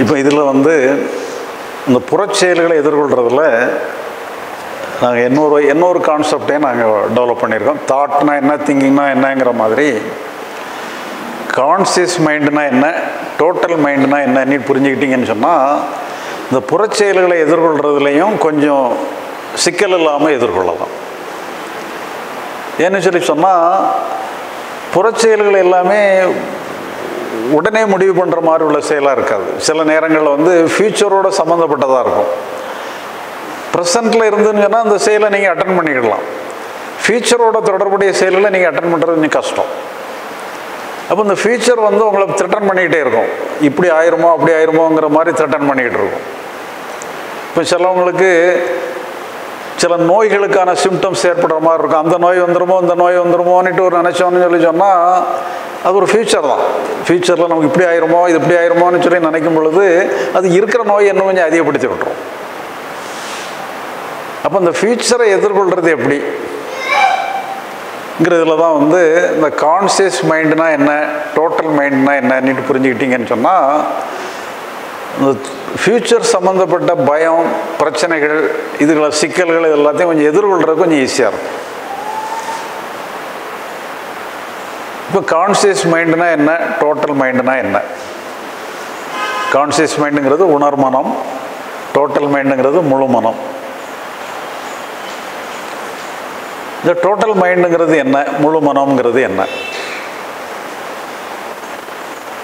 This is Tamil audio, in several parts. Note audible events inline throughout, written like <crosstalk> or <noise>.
இப்போ இதில் வந்து இந்த புறச்செயல்களை எதிர்கொள்கிறதுல நாங்கள் இன்னொரு இன்னொரு கான்செப்டே நாங்கள் டெவலப் பண்ணியிருக்கோம். தாட்னா என்ன திங்கிங்னா என்னங்கிற மாதிரி கான்சியஸ் மைண்டுனா என்ன டோட்டல் மைண்டுனா என்னன்னு புரிஞ்சுக்கிட்டீங்கன்னு சொன்னால் இந்த புறச்செயல்களை எதிர்கொள்கிறதுலையும் கொஞ்சம் சிக்கல் இல்லாமல் எதிர்கொள்ளலாம். ஏன்னு சொல்லி சொன்னால் புறச்செயல்கள் எல்லாமே உடனே முடிவு பண்ணுற மாதிரி உள்ள செயலாக இருக்காது. சில நேரங்களில் வந்து ஃப்யூச்சரோட சம்மந்தப்பட்டதாக இருக்கும். ப்ரெசண்ட்டில் இருந்துன்னு சொன்னால் அந்த செயலை நீங்கள் அட்டன் பண்ணிக்கிடலாம். ஃப்யூச்சரோட தொடர்புடைய செயலில் நீங்கள் அட்டன் பண்ணுறது கொஞ்சம் கஷ்டம். அப்போ இந்த ஃப்யூச்சர் வந்து உங்களை த்ரெட்டன் பண்ணிக்கிட்டே இருக்கும். இப்படி ஆயிருமோ அப்படி ஆயிருமோங்கிற மாதிரி த்ரெட்டன் பண்ணிக்கிட்டு இருக்கும். இப்போ சிலவங்களுக்கு சில நோய்களுக்கான சிம்டம்ஸ் ஏற்படுற மாதிரி இருக்கும். அந்த நோய் வந்துருமோ இந்த நோய் வந்துருமோன்னுட்டு ஒரு நினச்சோன்னு சொல்லி சொன்னால் அது ஒரு ஃப்யூச்சர் தான். ஃப்யூச்சரில் நமக்கு இப்படி ஆயிருமோ இது இப்படி ஆயிருமோன்னு சொல்லி நினைக்கும் பொழுது அது இருக்கிற நோய் இன்னும் கொஞ்சம் அதிகப்படுத்தி விட்டுரும். அப்போ இந்த ஃப்யூச்சரை எதிர்கொள்கிறது எப்படி? ங்கிறதுல தான் வந்து இந்த கான்சியஸ் மைண்டுனா என்ன டோட்டல் மைண்ட்னா என்னன்னு புரிஞ்சுக்கிட்டீங்கன்னு சொன்னால் ஃப்யூச்சர் சம்மந்தப்பட்ட பயம் பிரச்சனைகள் இதுகளை சிக்கல்கள் இது எல்லாத்தையும் கொஞ்சம் எதிர்கொள்கிறது கொஞ்சம் ஈஸியாக இருக்கும். இப்போ கான்சியஸ் மைண்டுனா என்ன? டோட்டல் மைண்டுனா என்ன? கான்சியஸ் மைண்டுங்கிறது உணர்மனம் டோட்டல் மைண்டுங்கிறது முழு மனம். இந்த டோட்டல் மைண்டுங்கிறது என்ன? முழு மனம்ங்கிறது என்ன?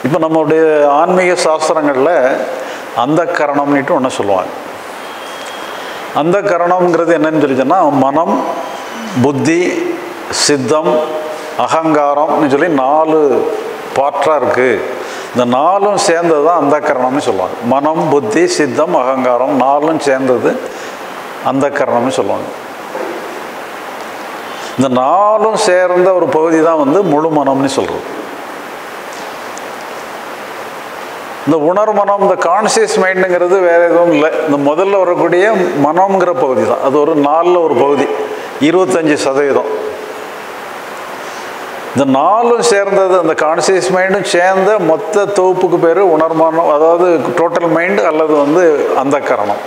இப்போ நம்மளுடைய ஆன்மீக சாஸ்திரங்களில் அந்த கரணம்னுட்டு ஒன்று சொல்லுவாங்க. அந்த கரணம்ங்கிறது என்னன்னு சொல்லிச்சுன்னா மனம் புத்தி சித்தம் அகங்காரம்னு சொல்லி நாலு பாற்றாக இருக்குது இந்த நாலும் சேர்ந்தது தான் அந்த கரணம்னு சொல்லுவாங்க. மனம் புத்தி சித்தம் அகங்காரம் நாலும் சேர்ந்தது அந்த கரணம்னு சொல்லுவாங்க. இந்த நாலும் சேர்ந்த ஒரு பகுதி தான் வந்து முழு மனம்னு சொல்கிறது இந்த உணர் மனம் இந்த கான்சியஸ் மைண்டுங்கிறது வேற எதுவும் இல்லை. இந்த முதல்ல வரக்கூடிய மனம்ங்கிற பகுதி தான். அது ஒரு நாலில் ஒரு பகுதி. இருபத்தஞ்சி சதவீதம். இந்த நாலும் சேர்ந்தது அந்த கான்சியஸ் மைண்டும் சேர்ந்த மொத்த தொகுப்புக்கு பேர் உணர்மானம் அதாவது டோட்டல் மைண்டு அல்லது வந்து அந்த கரணம்.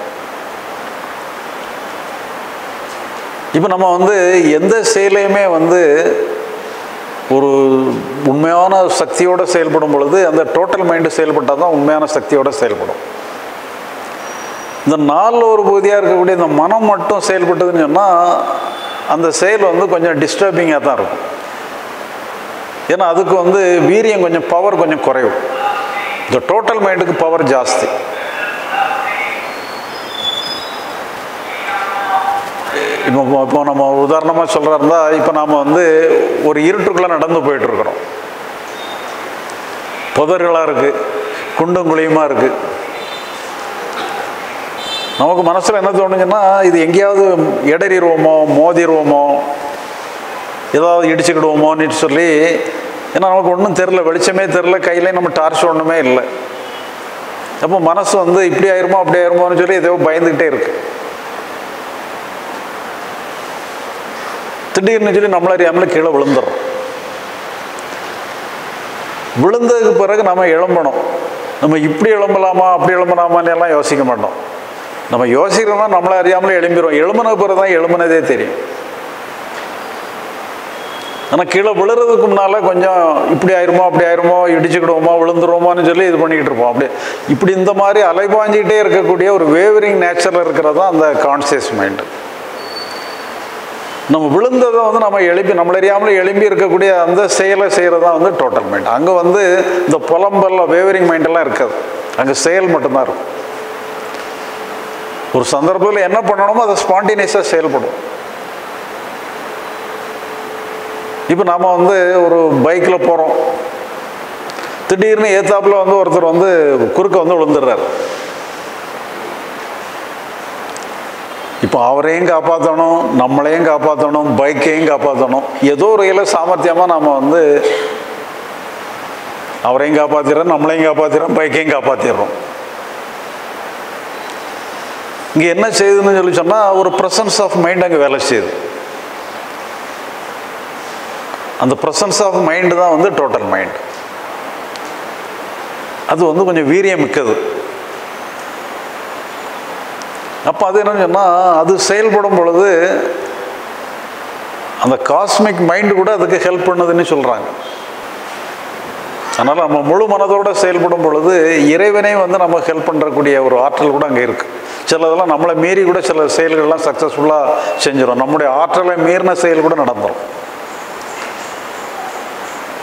இப்போ நம்ம வந்து எந்த செயலையுமே வந்து ஒரு உண்மையான சக்தியோடு செயல்படும் பொழுது அந்த டோட்டல் மைண்டு செயல்பட்டால் தான் உண்மையான சக்தியோடு செயல்படும். இந்த நாலில் ஒரு பகுதியாக இருக்கக்கூடிய இந்த மனம் மட்டும் செயல்பட்டதுன்னு சொன்னால் அந்த செயல் வந்து கொஞ்சம் டிஸ்டர்பிங்காக தான் இருக்கும். ஏன்னா அதுக்கு வந்து வீரியம் கொஞ்சம் பவர் கொஞ்சம் குறையும் இந்த டோட்டல் மைண்டுக்கு பவர் ஜாஸ்தி. இப்போ இப்போ நம்ம உதாரணமாக சொல்கிறா இருந்தால் இப்போ நாம் வந்து ஒரு இருட்டுக்குள்ளே நடந்து போயிட்டுருக்குறோம் புதர்களாக இருக்குது குண்டும் குழியுமாக இருக்குது நமக்கு மனசில் என்ன தோணுங்கன்னா இது எங்கேயாவது இடறிடுவோமோ மோதிடுவோமோ ஏதாவது இடிச்சுக்கிடுவோமோன்னு சொல்லி ஏன்னா நமக்கு ஒன்றும் தெரில வெளிச்சமே தெரில கையில் நம்ம டார்ச் ஒன்றுமே இல்லை. அப்போ மனசு வந்து இப்படி ஆயிருமோ அப்படி ஆயிருமோன்னு சொல்லி ஏதோ பயந்துக்கிட்டே இருக்கு. திடீர்னு சொல்லி நம்மளே அறியாமல் கீழே விழுந்துடும் விழுந்ததுக்கு பிறகு நம்ம எழும்பணும். நம்ம இப்படி எழும்பலாமா அப்படி எழும்பலாமான்னு எல்லாம் யோசிக்க மாட்டோம். நம்ம யோசிக்கிறோம்னா நம்மளை அறியாமலே எழும்பிடும் எழும்பின பிறகு தான் எழும்புனதே தெரியும். ஆனால் கீழே விழுறதுக்கு முன்னால் கொஞ்சம் இப்படி ஆயிருமோ அப்படி ஆயிருமோ இடிச்சுக்கிடுவோமோ விழுந்துருவோமோன்னு சொல்லி இது பண்ணிக்கிட்டு இருப்போம். அப்படி இப்படி இந்த மாதிரி அலைபாஞ்சிக்கிட்டே இருக்கக்கூடிய ஒரு வேவரிங் நேச்சரில் இருக்கிறது தான் அந்த கான்சியஸ் மைண்டு நம்ம விழுந்ததை வந்து நம்ம எழுப்பி நம்மள அறியாமலே எழும்பி இருக்கக்கூடிய அந்த செயலை செய்கிறது தான் வந்து டோட்டல் மைண்ட் அங்கே வந்து இந்த புலம்பல்ல வேவரிங் மைண்டெல்லாம் இருக்காது. அங்கே செயல் மட்டும்தான் இருக்கும். ஒரு சந்தர்ப்பத்தில் என்ன பண்ணணுமோ அதை ஸ்பான்டினியஸாக செயல்படும். இப்போ நாம் வந்து ஒரு பைக்கில் போகிறோம் திடீர்னு ஏத்தாப்பில் வந்து ஒருத்தர் வந்து குறுக்க வந்து விழுந்துடுறாரு. இப்போ அவரையும் காப்பாற்றணும் நம்மளையும் காப்பாற்றணும் பைக்கையும் காப்பாற்றணும் ஏதோ ஒரு வகையில் சாமர்த்தியமாக நாம் வந்து அவரையும் காப்பாற்றிடுறோம் நம்மளையும் காப்பாற்றிடுறோம் பைக்கையும் காப்பாற்றிடுறோம் இங்கே என்ன செய்யுதுன்னு சொல்லி சொன்னால் ஒரு ப்ரெசன்ஸ் ஆஃப் மைண்ட் அங்கே வேலை செய்யுது. அந்த ப்ரெசன்ஸ் ஆஃப் மைண்டு தான் வந்து டோட்டல் மைண்ட் அது வந்து கொஞ்சம் வீரியம் அப்போ அது என்னன்னு சொன்னால் அது செயல்படும் பொழுது அந்த காஸ்மிக் மைண்டு கூட அதுக்கு ஹெல்ப் பண்ணுதுன்னு சொல்கிறாங்க அதனால் நம்ம முழு மனதோடு செயல்படும் பொழுது இறைவனே வந்து நம்ம ஹெல்ப் பண்ணுறக்கூடிய ஒரு ஆற்றல் கூட அங்கே இருக்குது சிலதெல்லாம் நம்மளை மீறி கூட சில செயல்கள்லாம் சக்ஸஸ்ஃபுல்லாக செஞ்சிடும் நம்முடைய ஆற்றலை மீறின செயல் கூட நடந்துடும்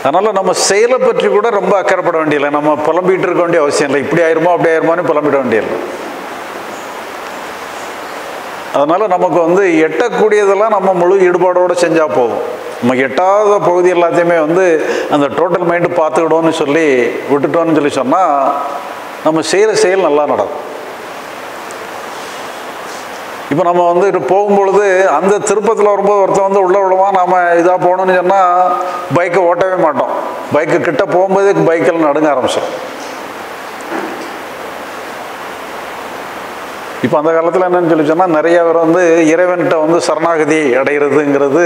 அதனால் நம்ம செயலை பற்றி கூட ரொம்ப அக்கறைப்பட வேண்டியதில்லை. நம்ம புலம்பிகிட்டு இருக்க வேண்டிய அவசியம் இல்லை. இப்படி ஆயிருமோ அப்படி ஆயிருமோன்னு புலம்பிட வேண்டியதில்லை. அதனால் நமக்கு வந்து எட்டக்கூடியதெல்லாம் நம்ம முழு ஈடுபாடோடு செஞ்சால் போதும். நம்ம எட்டாத பகுதி எல்லாத்தையுமே வந்து அந்த டோட்டல் மைண்டு பார்த்துக்கிடோன்னு சொல்லி விட்டுட்டோம்னு சொல்லி சொன்னால் நம்ம செய்கிற செயல் நல்லா நடக்கும். இப்போ நம்ம வந்து இப்போ போகும்பொழுது அந்த திருப்பத்தில் வரும்போது ஒருத்தன் வந்து உள்ள விழுவான் நாம் இதாக போகணும்னு சொன்னால் பைக்கை ஓட்டவே மாட்டோம். பைக்கு கிட்ட போகும்போதே பைக்கில் நடுங்க ஆரம்பிச்சிடும் இப்போ அந்த காலத்தில் என்னன்னு சொல்லி சொன்னால் நிறைய பேர் வந்து இறைவன்கிட்ட வந்து சரணாகதி அடைகிறதுங்கிறது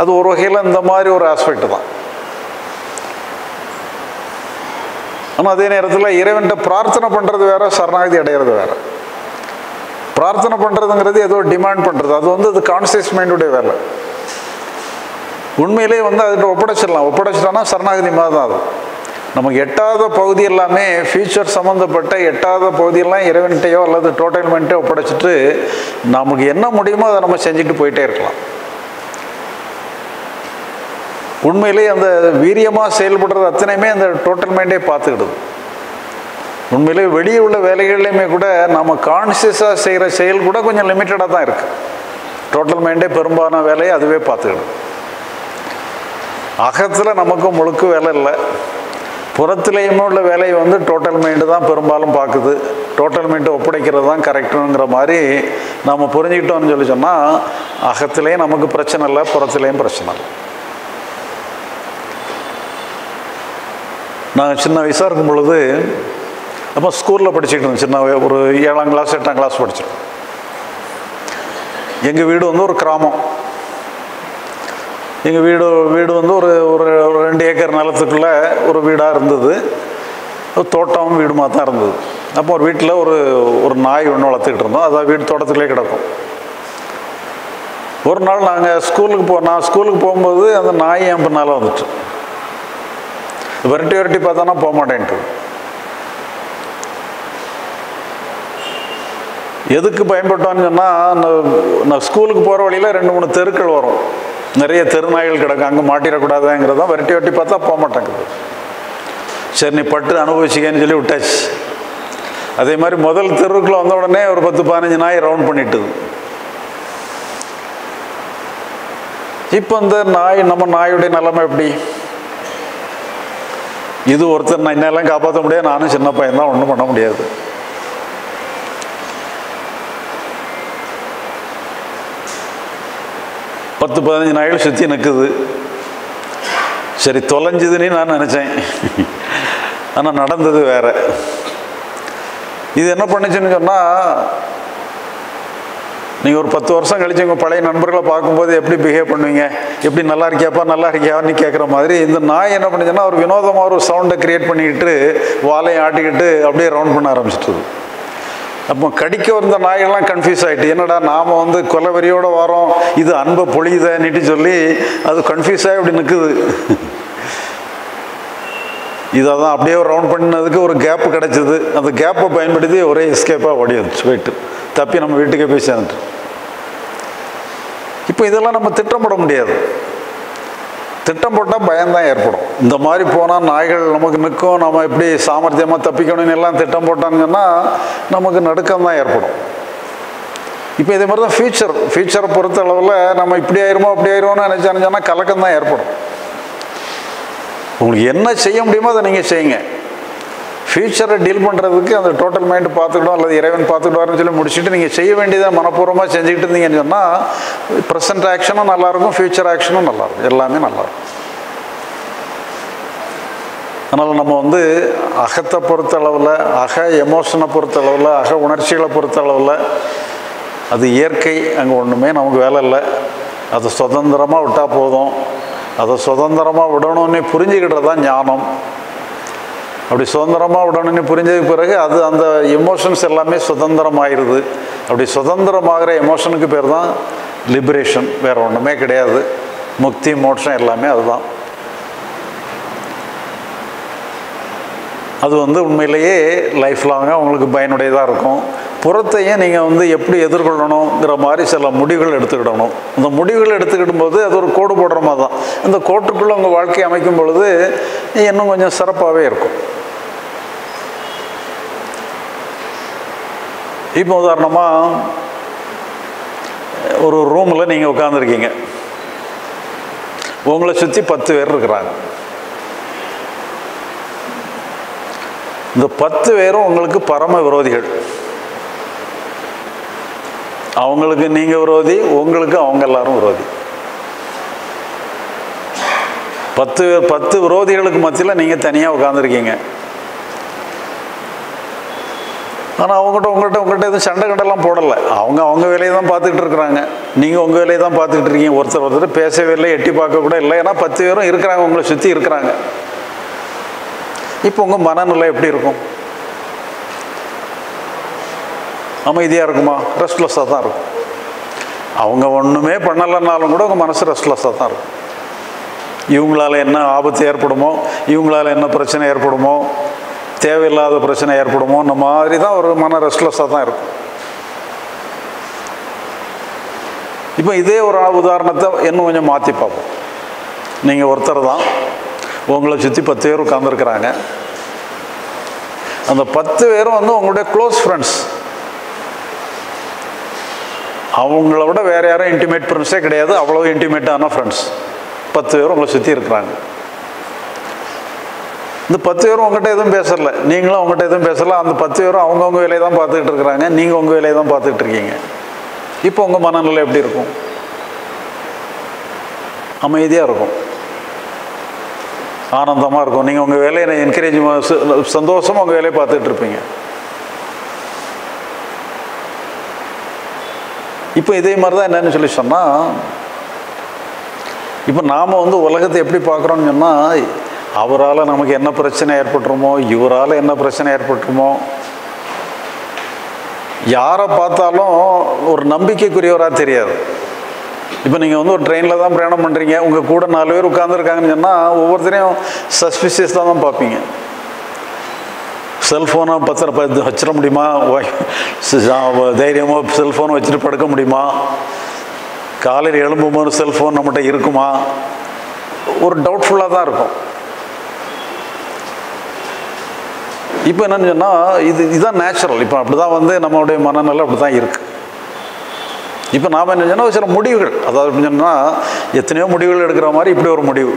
அது ஒரு வகையில் இந்த மாதிரி ஒரு ஆஸ்பெக்ட் தான். ஆனால் அதே நேரத்தில் இறைவன்கிட்ட பிரார்த்தனை பண்ணுறது வேற சரணாகதி அடைகிறது வேற. பிரார்த்தனை பண்ணுறதுங்கிறது ஏதோ டிமாண்ட் பண்ணுறது அது வந்து அது கான்சியஸ் மைண்டுடைய வேலை. உண்மையிலே வந்து அதுகிட்ட ஒப்படைச்சிடலாம். ஒப்படைச்சிட்டோன்னா சரணாகதி மாதிரி தான் அது. நமக்கு எட்டாத பகுதி எல்லாமே ஃபியூச்சர் சம்மந்தப்பட்ட எட்டாத பகுதியெல்லாம் இறைவன்கிட்டையோ அல்லது டோட்டல்மெண்ட்டோ ஒப்படைச்சிட்டு நமக்கு என்ன முடியுமோ அதை நம்ம செஞ்சுட்டு போயிட்டே இருக்கலாம். உண்மையிலே அந்த வீரியமாக செயல்படுறது அத்தனையுமே அந்த டோட்டல் மைண்டே பார்த்துக்கிடுது. உண்மையிலே வெளியே உள்ள வேலைகள்லையுமே கூட நம்ம கான்சியஸாக செய்கிற செயல் கூட கொஞ்சம் லிமிட்டடாக தான் இருக்குது டோட்டல் மைண்டே பெரும்பாலான வேலையை அதுவே பார்த்துக்கிடும் அகத்தில் நமக்கு முழுக்க வேலை இல்லை. புறத்துலேயுமே உள்ள வேலையை வந்து டோட்டல் மைண்டு தான் பெரும்பாலும் பார்க்குது. டோட்டல் மைண்டு ஒப்படைக்கிறது தான் கரெக்டுங்கிற மாதிரி நம்ம புரிஞ்சுக்கிட்டோம்னு சொல்லி சொன்னால் அகத்துலேயும் நமக்கு பிரச்சனை இல்லை புறத்துலேயும் பிரச்சனை இல்லை. நான் சின்ன வயசாக இருக்கும் பொழுது அப்போ ஸ்கூலில் படிச்சுக்கிட்டு சின்ன ஒரு ஏழாம் கிளாஸ் எட்டாம் கிளாஸ் படிச்சிருக்கோம். எங்கள் வீடு வந்து ஒரு கிராமம். எங்கள் வீடு வீடு வந்து ஒரு ஒரு ஒரு ரெண்டு ஏக்கர் நிலத்துக்குள்ளே ஒரு வீடாக இருந்தது. தோட்டமும் தோட்டம் வீடுமா தான் இருந்தது. அப்போ ஒரு வீட்டில் ஒரு ஒரு நாய் ஒன்று வளர்த்துக்கிட்டு இருந்தோம். அதான் வீடு தோட்டத்துலேயே கிடக்கும். ஒரு நாள் நாங்கள் ஸ்கூலுக்கு போ நான் ஸ்கூலுக்கு போகும்போது அந்த நாய் என் பின்னால் வந்துட்டு விரட்டி விரட்டி பார்த்தானா போக மாட்டேன்ட்டு. எதுக்கு பயன்பட்டோன்னு சொன்னால் நான் ஸ்கூலுக்கு போகிற வழியில் ரெண்டு மூணு தெருக்கள் வரும். நிறைய தெருநாய்கள் கிடக்கும் அங்கே மாட்டிடக்கூடாதுங்கிறது தான் விரட்டி வெட்டி பார்த்தா போக மாட்டேங்குது சரி நீ பட்டு அனுபவிச்சிக்கன்னு சொல்லி விட்டாச்சு. அதே மாதிரி முதல் தெருவுக்குள்ளே வந்த உடனே ஒரு பத்து பதினஞ்சு நாய் ரவுண்ட் பண்ணிட்டுது. இப்போ இந்த நாய் நம்ம நாயுடைய நிலைமை எப்படி? இது ஒருத்தர் நான் என்னெல்லாம் காப்பாற்ற முடியாது நானும் சின்ன பையன் தான் ஒன்றும் பண்ண முடியாது. பத்து பதினஞ்சு நாய்கள் சுற்றி நிற்குது சரி தொலைஞ்சுதுன்னு நான் நினச்சேன். ஆனால் நடந்தது வேறு. இது என்ன பண்ணுச்சுன்னு சொன்னால் நீங்கள் ஒரு பத்து வருஷம் கழிச்சு உங்கள் பழைய நண்பர்களை பார்க்கும்போது எப்படி பிஹேவ் பண்ணுவீங்க? எப்படி நல்லா இருக்கியாப்பா நல்லா இருக்கியான்னு கேட்குற மாதிரி இந்த நாய் என்ன பண்ணுச்சுன்னா ஒரு வினோதமாக ஒரு சவுண்டை க்ரியேட் பண்ணிக்கிட்டு வாலையை ஆட்டிக்கிட்டு அப்படியே ரவுண்ட் பண்ண ஆரம்பிச்சிட்டுது. அப்போ கடிக்க வந்த நாயெல்லாம் கன்ஃபியூஸ் ஆகிட்டு என்னடா நாம் வந்து கொலவெறியோடு வரோம் இது அன்பை பொழியுதேன்னுட்டு சொல்லி அது கன்ஃபியூஸ் ஆகி அப்படி நிற்குது <laughs> இதை தான் அப்படியே ரவுண்ட் பண்ணதுக்கு ஒரு கேப் கிடச்சிது. அந்த கேப்பை பயன்படுத்தி ஒரே எஸ்கேப்பாக ஓடியாச்சு போயிட்டு. தப்பி நம்ம வீட்டுக்கே போய் சேர்ந்துட்டு இப்போ இதெல்லாம் நம்ம திட்டமிட முடியாது. திட்டம் போட்டால் பயம்தான் ஏற்படும். இந்த மாதிரி போனால் நாய்கள் நமக்கு நிற்கும் நம்ம எப்படி சாமர்த்தியமாக தப்பிக்கணும்னு எல்லாம் திட்டம் போட்டாங்கன்னா நமக்கு நடுக்கம் தான் ஏற்படும். இப்போ இதே மாதிரி தான் ஃபியூச்சர் ஃபியூச்சரை பொறுத்த அளவில் நம்ம இப்படி ஆயிருமோ அப்படி ஆயிருமோன்னு நினச்சான்னு சொன்னால் கலக்கம் தான் ஏற்படும். உங்களுக்கு என்ன செய்ய முடியுமோ அதை நீங்கள் செய்யுங்க. ஃபியூச்சரை டீல் பண்ணுறதுக்கு அந்த டோட்டல் மைண்டு பார்த்துக்கிட்டோம் அல்லது இறைவன் பார்த்துக்கிட்டாருன்னு சொல்லி முடிச்சுட்டு நீங்கள் செய்ய வேண்டியதாக மனப்பூர்வமாக செஞ்சுக்கிட்டு இருந்தீங்கன்னு சொன்னால் ப்ரெசன்ட் ஆக்ஷனும் நல்லாயிருக்கும் ஃபியூச்சர் ஆக்ஷனும் நல்லாயிருக்கும். எல்லாமே நல்லாயிருக்கும். அதனால் நம்ம வந்து அகத்தை பொறுத்த அளவில் அக எமோஷனை பொறுத்த அளவில் அக உணர்ச்சிகளை பொறுத்த அளவில் அது இயற்கை அங்கே ஒன்றுமே நமக்கு வேலை இல்லை. அதை சுதந்திரமாக விட்டால் போதும். அதை சுதந்திரமாக விடணும்னு புரிஞ்சுக்கிட்டது தான் ஞானம். அப்படி சுதந்திரமாக விடணும்னு புரிஞ்சதுக்கு பிறகு அது அந்த எமோஷன்ஸ் எல்லாமே சுதந்திரமாயிருது. அப்படி சுதந்திரமாகிற எமோஷனுக்கு பேர் தான் லிபரேஷன் வேறு ஒன்றுமே கிடையாது. முக்தி மோட்சம் எல்லாமே அதுதான். அது வந்து உண்மையிலேயே லைஃப் லாங்காக உங்களுக்கு பயனுடையதாக இருக்கும். புறத்தையும் நீங்கள் வந்து எப்படி எதிர்கொள்ளணுங்கிற மாதிரி சில முடிவுகள் எடுத்துக்கிடணும். இந்த முடிவுகள் எடுத்துக்கிடும் போது அது ஒரு கோடு போடுற மாதிரி தான். இந்த கோட்டுக்குள்ளே உங்கள் வாழ்க்கையை அமைக்கும் பொழுது இன்னும் கொஞ்சம் சிறப்பாகவே இருக்கும். இப்போ உதாரணமாக ஒரு ரூமில் நீங்கள் உட்காந்துருக்கீங்க உங்களை சுற்றி பத்து பேர் இருக்கிறாங்க. இந்த பத்து பேரும் உங்களுக்கு பரம விரோதிகள். அவங்களுக்கு நீங்கள் விரோதி உங்களுக்கு அவங்க எல்லாரும் விரோதி. பத்து பத்து விரோதிகளுக்கு மத்தியில் நீங்கள் தனியாக உட்காந்துருக்கீங்க ஆனால் அவங்ககிட்ட உங்கள்கிட்ட உங்கள்கிட்ட எதுவும் சண்டை கண்டெல்லாம் போடலை. அவங்க அவங்க வேலையை தான் பார்த்துக்கிட்டு இருக்கிறாங்க. நீங்கள் உங்கள் வேலையை தான் பார்த்துக்கிட்டு இருக்கீங்க. ஒருத்தர் ஒருத்தர் பேசவே இல்லை எட்டி பார்க்க கூட இல்லை. ஏன்னா பத்து பேரும் இருக்கிறாங்க உங்களை சுற்றி இருக்கிறாங்க. இப்போ உங்கள் மனநிலை எப்படி இருக்கும்? அமைதியாக இருக்குமா? ரெஸ்ட்லெஸ்ஸாக தான் இருக்கும். அவங்க ஒன்றுமே பண்ணலைன்னாலும் கூட உங்கள் மனசு ரெஸ்ட்லெஸ்ஸாக தான் இருக்கும். இவங்களால என்ன ஆபத்து ஏற்படுமோ இவங்களால என்ன பிரச்சனை ஏற்படுமோ தேவையில்லாத பிரச்சனை ஏற்படுமோ இந்த மாதிரி தான் ஒரு மன ரெஸ்ட்லெஸ்ஸாக தான் இருக்கும். இப்போ இதே ஒரு உதாரணத்தை இன்னும் கொஞ்சம் மாற்றி பார்ப்போம். நீங்கள் ஒருத்தர் தான். உங்களை சுற்றி பத்து பேர் உட்காந்துருக்குறாங்க அந்த பத்து பேரும் வந்து உங்களுடைய க்ளோஸ் ஃப்ரெண்ட்ஸ் அவங்கள விட வேறு யாரும் இன்டிமேட் ஃப்ரெண்ட்ஸே கிடையாது அவ்வளோ இன்டிமேட்டான ஃப்ரெண்ட்ஸ் பத்து பேர் உங்களை சுற்றி இருக்கிறாங்க. இந்த பத்து பேரும் உங்கள்கிட்ட எதுவும் பேசல. நீங்களும் அவங்ககிட்ட எதுவும் பேசல. அந்த பத்து பேரும் அவங்கவுங்க வேலையை தான் பார்த்துக்கிட்டு இருக்கிறாங்க. நீங்கள் உங்கள் வேலையை தான் பார்த்துக்கிட்டு இருக்கீங்க. இப்போ உங்கள் மனநிலை எப்படி இருக்கும்? அமைதியாக இருக்கும். ஆனந்தமாக இருக்கும். நீங்கள் உங்கள் வேலையை என்கரேஜ் சந்தோஷமாக உங்கள் வேலையை பார்த்துட்டு இருப்பீங்க. இப்போ இதே மாதிரி தான் என்னன்னு சொல்லி சொன்னால் இப்போ நாம் வந்து உலகத்தை எப்படி பார்க்குறோன்னு சொன்னால் அவரால் நமக்கு என்ன பிரச்சனை ஏற்பட்டுருமோ இவரால் என்ன பிரச்சனை ஏற்பட்டுருமோ யாரை பார்த்தாலும் ஒரு நம்பிக்கைக்குரியவராக தெரியாது. இப்போ நீங்கள் வந்து ஒரு ட்ரெயினில் தான் பிரயாணம் பண்ணுறீங்க உங்கள் கூட நாலு பேர் உட்காந்துருக்காங்கன்னு சொன்னால் ஒவ்வொருத்தரையும் சஸ்பிஷியஸ் தான் பார்ப்பீங்க. செல்ஃபோனை பத்திர ப வச்சிட முடியுமா? தைரியமாக செல்ஃபோனை வச்சுட்டு படுக்க முடியுமா? காலையில் எழும்பும்போது செல்ஃபோன் நம்மகிட்ட இருக்குமா? ஒரு டவுட்ஃபுல்லாக தான் இருக்கும். இப்போ என்னென்னு சொன்னால் இது இதுதான் நேச்சுரல் இப்போ அப்படி தான் வந்து நம்மளுடைய மனநிலை அப்படி தான் இருக்குது இப்போ நாம் என்ன சொன்னால் சில முடிவுகள். அதாவது எப்படி சொன்னால் எத்தனையோ முடிவுகள் எடுக்கிற மாதிரி இப்படி ஒரு முடிவு.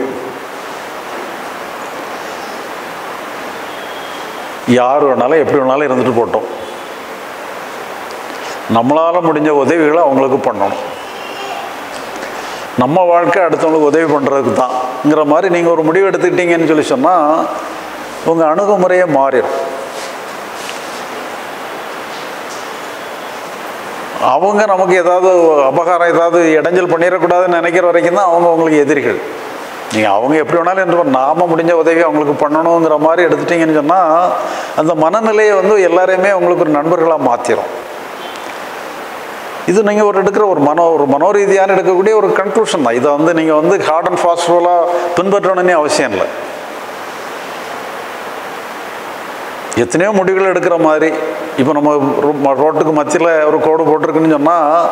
யார் வேணாலும் எப்படி வேணாலும் இருந்துட்டு போட்டோம். நம்மளால் முடிஞ்ச உதவிகளை அவங்களுக்கு பண்ணணும். நம்ம வாழ்க்கை அடுத்தவங்களுக்கு உதவி பண்ணுறதுக்கு தான்ங்கிற மாதிரி நீங்கள் ஒரு முடிவு எடுத்துக்கிட்டீங்கன்னு சொல்லி சொன்னால் உங்கள் அணுகுமுறையே மாறிடும். அவங்க நமக்கு ஏதாவது அபகாரம் ஏதாவது இடைஞ்சல் பண்ணிடக்கூடாதுன்னு நினைக்கிற வரைக்கும் தான் அவங்க உங்களுக்கு எதிரிகள். நீங்கள் அவங்க எப்படி வேணாலும் என்று நாம முடிஞ்ச உதவி அவங்களுக்கு பண்ணணுங்கிற மாதிரி எடுத்துட்டீங்கன்னு சொன்னால் அந்த மனநிலையை வந்து எல்லாரையுமே உங்களுக்கு ஒரு நண்பர்களாக மாற்றிடும் இது நீங்கள் ஒரு எடுக்கிற ஒரு மனோ ஒரு மனோரீதியான எடுக்கக்கூடிய ஒரு கன்க்ளூஷன் தான். இதை வந்து நீங்கள் வந்து ஹார்ட் அண்ட் ஃபாஸ்ட்ஃபுல்லாக பின்பற்றணும்னே அவசியம் இல்லை. எத்தனையோ முடிவுகள் எடுக்கிற மாதிரி. இப்போ நம்ம ரோட்டுக்கு மத்தியில் ஒரு கோடு போட்டிருக்குன்னு சொன்னால்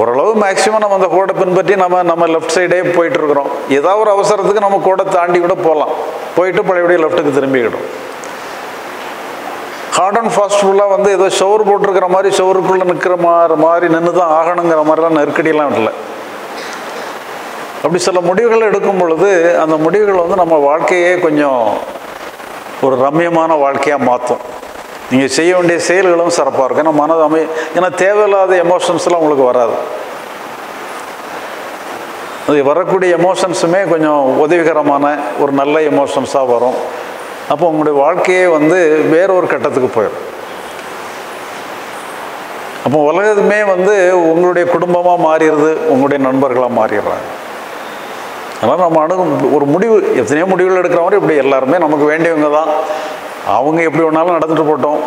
ஓரளவு மேக்ஸிமம் நம்ம அந்த கோடை பின்பற்றி நம்ம நம்ம லெஃப்ட் சைடே போயிட்டு இருக்கிறோம் ஏதாவது ஒரு அவசரத்துக்கு நம்ம கோடை தாண்டி கூட போகலாம். போயிட்டு பழையபடியும் லெஃப்ட்டுக்கு திரும்பிக்கிடும் ஹார்ட் அண்ட் ஃபாஸ்ட்ஃபுல்லாக வந்து ஏதோ ஷவர் போட்டிருக்கிற மாதிரி ஷவருக்குள்ளே நிற்கிற மாதிரி மாதிரி நின்று தான் ஆகணுங்கிற மாதிரிலாம் நெருக்கடியெல்லாம் இல்லை. அப்படி சில முடிவுகள் எடுக்கும் பொழுது அந்த முடிவுகள் வந்து நம்ம வாழ்க்கையே கொஞ்சம் ஒரு ரம்மியமான வாழ்க்கையாக மாற்றும் நீங்கள் செய்ய வேண்டிய செயல்களும் சிறப்பாக இருக்கும். ஏன்னா மனது அமை ஏன்னா தேவையில்லாத எமோஷன்ஸ்லாம் உங்களுக்கு வராது. அது வரக்கூடிய எமோஷன்ஸுமே கொஞ்சம் உதவிகரமான ஒரு நல்ல எமோஷன்ஸாக வரும். அப்போ உங்களுடைய வாழ்க்கையே வந்து வேறொரு கட்டத்துக்கு போயிடும். அப்போ உலகமே வந்து உங்களுடைய குடும்பமாக மாறிடுது உங்களுடைய நண்பர்களாக மாறிடுறாங்க. அதனால் நம்ம அணுகும் ஒரு முடிவு எத்தனையோ முடிவுகள் எடுக்கிற மாதிரி இப்படி எல்லாருமே நமக்கு வேண்டியவங்க தான். அவங்க எப்படி வேணாலும் நடந்துட்டு போட்டோம்.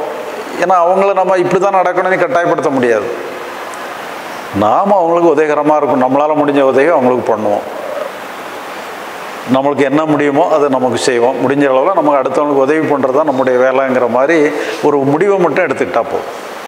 ஏன்னா அவங்கள நம்ம இப்படி தான் நடக்கணும்னு கட்டாயப்படுத்த முடியாது. நாம் அவங்களுக்கு உதவிகரமாக இருக்கும் நம்மளால் முடிஞ்ச உதவி அவங்களுக்கு பண்ணுவோம். நம்மளுக்கு என்ன முடியுமோ அதை நமக்கு செய்வோம். முடிஞ்ச அளவில் நமக்கு அடுத்தவங்களுக்கு உதவி பண்ணுறது தான் நம்முடைய வேலைங்கிற மாதிரி ஒரு முடிவை மட்டும் எடுத்துக்கிட்டா போதும்.